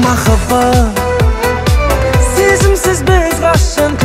махаббат сезімсіз біз ғашық